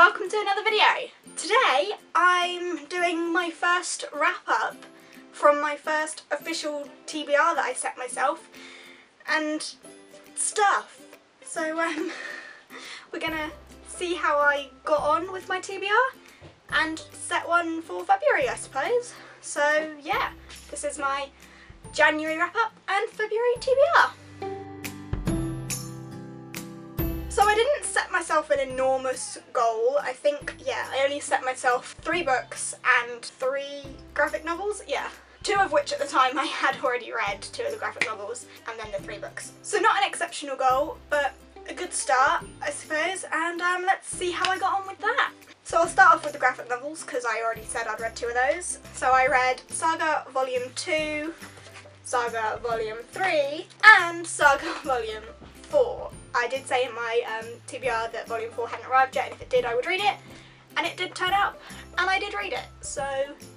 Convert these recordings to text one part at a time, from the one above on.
welcome to another video. Today I'm doing my first wrap up from my first official TBR that I set myself and stuff. So um, we're gonna see how I got on with my TBR and set one for February I suppose. So yeah, this is my January wrap up and February TBR. So I didn't set myself an enormous goal. I think, yeah, I only set myself three books and three graphic novels. Yeah. Two of which at the time I had already read, two of the graphic novels, and then the three books. So not an exceptional goal, but a good start, I suppose, and um, let's see how I got on with that. So I'll start off with the graphic novels, because I already said I'd read two of those. So I read Saga Volume 2, Saga Volume 3, and Saga Volume 4. I did say in my um, TBR that Volume 4 hadn't arrived yet, and if it did, I would read it. And it did turn up, and I did read it, so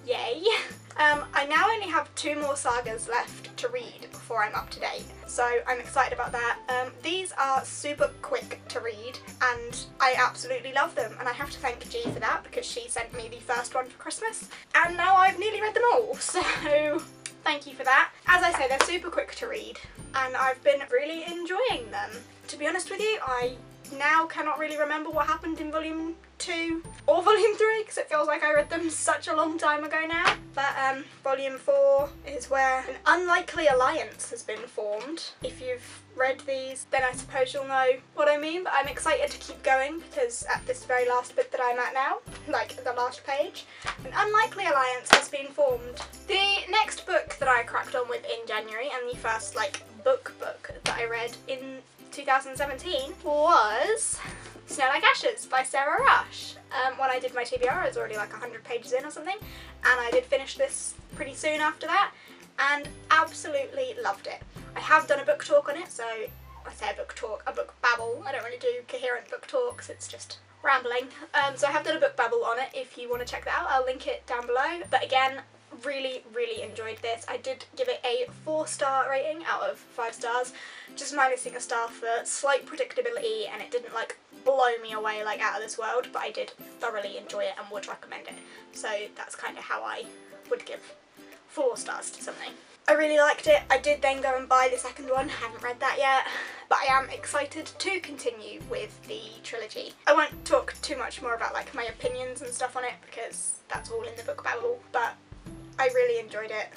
yay. Um, I now only have two more sagas left to read before I'm up to date, so I'm excited about that. Um, these are super quick to read, and I absolutely love them, and I have to thank G for that because she sent me the first one for Christmas, and now I've nearly read them all, so thank you for that. I say, they're super quick to read, and I've been really enjoying them. To be honest with you, I now cannot really remember what happened in volume 2 or volume 3 because it feels like I read them such a long time ago now. But um, volume 4 is where an unlikely alliance has been formed. If you've read these then I suppose you'll know what I mean but I'm excited to keep going because at this very last bit that I'm at now, like the last page, an unlikely alliance has been formed. The next book that I cracked on with in January and the first like book book that I read in 2017 was Snow Like Ashes by Sara Raasch. Um, when I did my TBR I was already like 100 pages in or something and I did finish this pretty soon after that and absolutely loved it. I have done a book talk on it so I say a book talk, a book babble. I don't really do coherent book talks, it's just rambling. Um, so I have done a book babble on it if you want to check that out. I'll link it down below. But again, really, really enjoyed this. I did give it a four star rating out of five stars, just minusing a star for slight predictability and it didn't like blow me away like out of this world, but I did thoroughly enjoy it and would recommend it. So that's kind of how I would give four stars to something. I really liked it. I did then go and buy the second one, haven't read that yet, but I am excited to continue with the trilogy. I won't talk too much more about like my opinions and stuff on it because that's all in the book babble, but I really enjoyed it.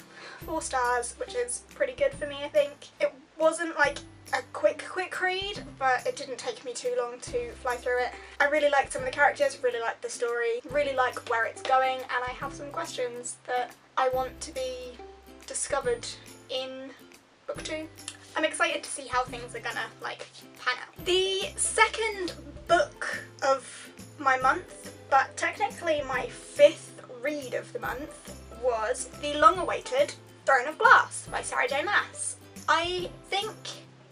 Four stars, which is pretty good for me, I think. It wasn't like a quick, quick read, but it didn't take me too long to fly through it. I really liked some of the characters, really liked the story, really like where it's going, and I have some questions that I want to be discovered in book two. I'm excited to see how things are gonna like pan out. The second book of my month, but technically my fifth read of the month, was the long-awaited Throne of Glass by Sarah J Maas. I think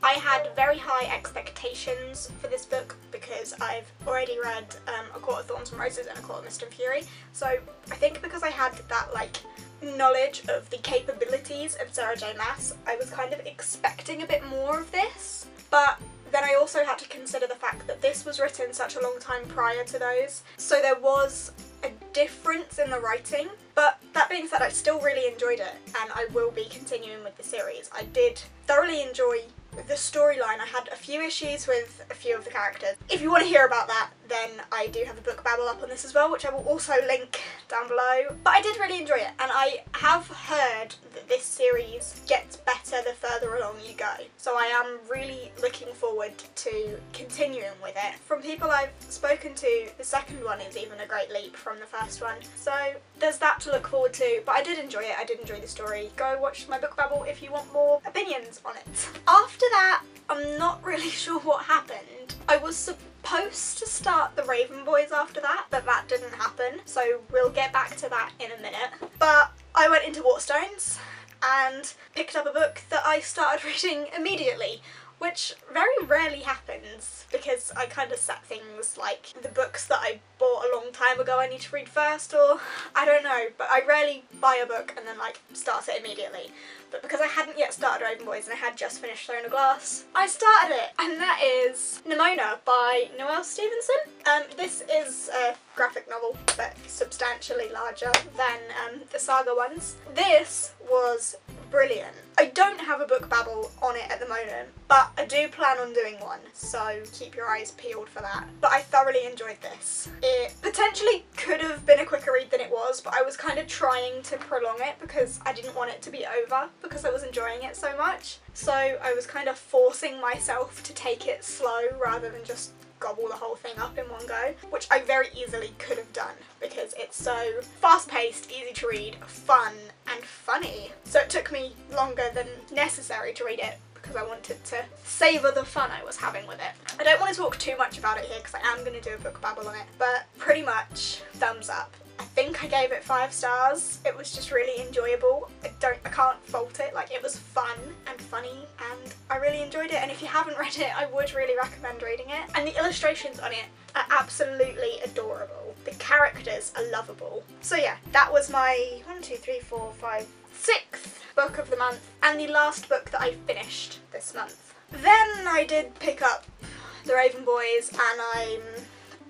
I had very high expectations for this book because I've already read um, A Court of Thorns and Roses and A Court of Mist and Fury. So I think because I had that like knowledge of the capabilities of Sarah J Maas, I was kind of expecting a bit more of this. But then I also had to consider the fact that this was written such a long time prior to those. So there was a difference in the writing. But that being said, I still really enjoyed it and I will be continuing with the series. I did thoroughly enjoy the storyline, I had a few issues with a few of the characters. If you want to hear about that, then I do have a book babble up on this as well, which I will also link down below. But I did really enjoy it, and I have heard that this series gets better the further along you go. So I am really looking forward to continuing with it. From people I've spoken to, the second one is even a great leap from the first one. So there's that to look forward to, but I did enjoy it, I did enjoy the story. Go watch my book babble if you want more opinions on it. After that, I'm not really sure what happened. I was supposed to start the Raven Boys after that, but that didn't happen, so we'll get back to that in a minute. But I went into Waterstones and picked up a book that I started reading immediately which very rarely happens because I kind of set things like the books that I bought a long time ago I need to read first or I don't know, but I rarely buy a book and then like start it immediately. But because I hadn't yet started Raven Boys and I had just finished Throne of Glass, I started it, and that is Nimona by Noelle Stevenson. Um, this is a graphic novel, but substantially larger than um, the saga ones. This was brilliant. I don't have a book babble on it at the moment, but I do plan on doing one, so keep your eyes peeled for that. But I thoroughly enjoyed this. It potentially could have been a quicker read than it was, but I was kind of trying to prolong it because I didn't want it to be over because I was enjoying it so much. So I was kind of forcing myself to take it slow rather than just gobble the whole thing up in one go, which I very easily could have done because it's so fast paced, easy to read, fun, and funny. So it took me longer than necessary to read it because I wanted to savour the fun I was having with it. I don't want to talk too much about it here because I am going to do a book babble on it, but pretty much thumbs up. I think I gave it five stars. It was just really enjoyable. I don't, I can't fault it. Like it was fun and funny and I really enjoyed it. And if you haven't read it, I would really recommend reading it. And the illustrations on it are absolutely adorable. The characters are lovable. So yeah, that was my one, two, three, four, five, sixth book of the month and the last book that I finished this month. Then I did pick up The Raven Boys and I'm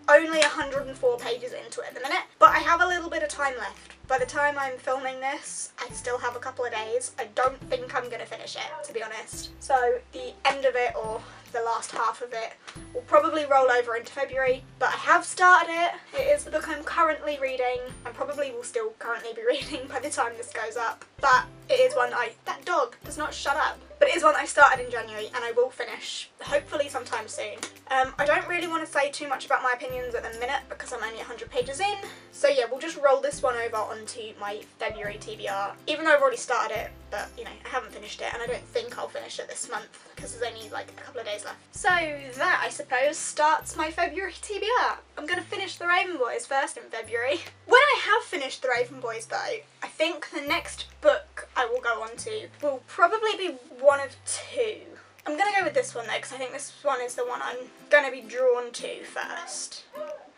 only 104 pages into it at the minute, but I have a little bit of time left. By the time I'm filming this, I still have a couple of days. I don't think I'm going to finish it, to be honest. So the end of it, or the last half of it, will probably roll over into February, but I have started it. It is the book I'm currently reading, and probably will still currently be reading by the time this goes up, but it is one I... That dog does not shut up. But it is one I started in January and I will finish, hopefully sometime soon. Um, I don't really want to say too much about my opinions at the minute because I'm only 100 pages in. So yeah, we'll just roll this one over onto my February TBR. Even though I've already started it, but you know, I haven't finished it and I don't think I'll finish it this month because there's only like a couple of days left. So that, I suppose, starts my February TBR. I'm to finish The Raven Boys first in February. When I have finished The Raven Boys though, I think the next book I will go on to will probably be one of two. I'm to go with this one though because I think this one is the one I'm to be drawn to first.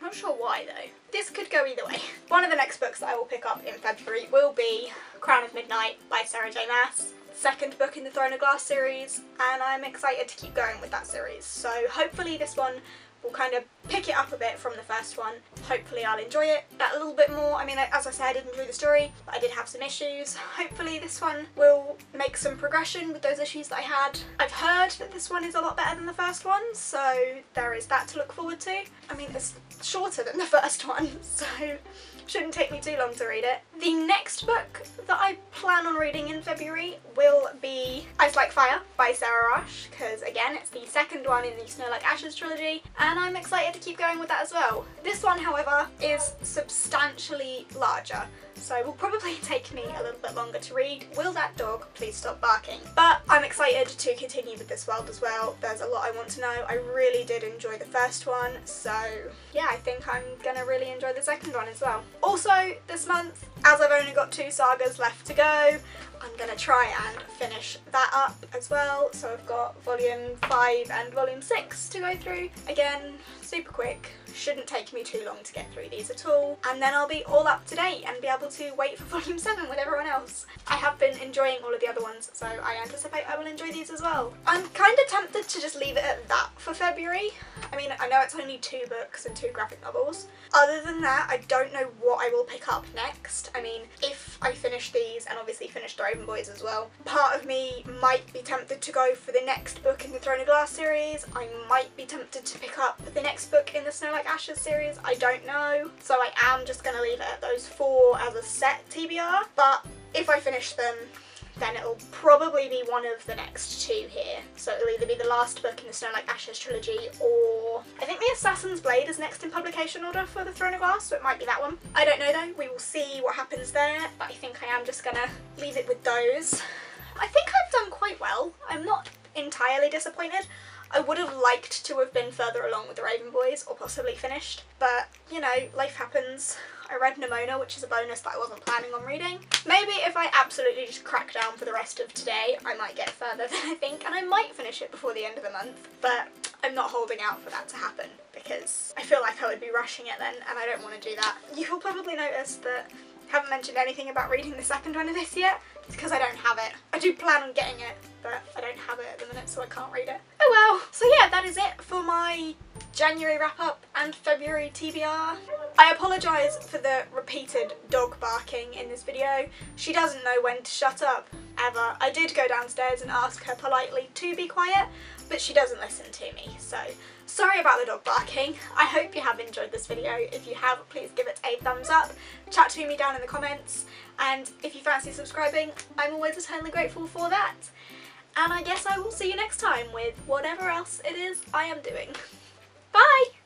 Not sure why though. This could go either way. One of the next books that I will pick up in February will be Crown of Midnight by Sarah J Maas. Second book in the Throne of Glass series and I'm excited to keep going with that series. So hopefully this one will kind of pick it up a bit from the first one. Hopefully I'll enjoy it a little bit more. I mean, as I said, I did enjoy the story, but I did have some issues. Hopefully this one will make some progression with those issues that I had. I've heard that this one is a lot better than the first one, so there is that to look forward to. I mean, it's shorter than the first one, so shouldn't take me too long to read it. The next book that I plan on reading in February will be Ice Like Fire by Sara Raasch, because again, it's the second one in the Snow Like Ashes trilogy, and I'm excited to keep going with that as well. This one, however, is substantially larger, so it will probably take me a little bit longer to read. Will that dog please stop barking? But I'm excited to continue with this world as well. There's a lot I want to know. I really did enjoy the first one, so yeah, I think I'm gonna really enjoy the second one as well. Also, this month, as I've only got two sagas left to go, I'm going to try and finish that up as well. So I've got volume 5 and volume 6 to go through. Again, super quick, shouldn't take me too long to get through these at all. And then I'll be all up to date and be able to wait for volume 7 with everyone else. I have been enjoying all of the other ones, so I anticipate I will enjoy these as well. I'm kind of tempted to just leave it at that for February. I mean, I know it's only two books and two graphic novels. Other than that, I don't know what I will pick up next. I mean, if I finish these and obviously finish Raven Boys as well, part of me might be tempted to go for the next book in the Throne of Glass series. I might be tempted to pick up the next book in the Snow Like Ashes series. I don't know. So I am just going to leave it at those four as a set TBR. But if I finish them, then it'll probably be one of the next two here. So it'll either be the last book in the Snow Like Ashes trilogy or I think the Assassin's Blade is next in publication order for the Throne of Glass, so it might be that one. I don't know though, we will see what happens there, but I think I am just gonna leave it with those. I think I've done quite well. I'm not entirely disappointed. I would have liked to have been further along with the Raven Boys or possibly finished, but you know, life happens. I read Nimona, which is a bonus that I wasn't planning on reading. Maybe if I absolutely just crack down for the rest of today, I might get further than I think, and I might finish it before the end of the month, but I'm not holding out for that to happen because I feel like I would be rushing it then, and I don't want to do that. You will probably notice that I haven't mentioned anything about reading the second one of this yet. It's because I don't have it. I do plan on getting it, but I don't have it at the minute, so I can't read it. So yeah, that is it for my January wrap up and February TBR. I apologise for the repeated dog barking in this video. She doesn't know when to shut up, ever. I did go downstairs and ask her politely to be quiet, but she doesn't listen to me, so sorry about the dog barking. I hope you have enjoyed this video. If you have, please give it a thumbs up. Chat to me down in the comments, and if you fancy subscribing, I'm always eternally grateful for that. And I guess I will see you next time with whatever else it is I am doing. Bye!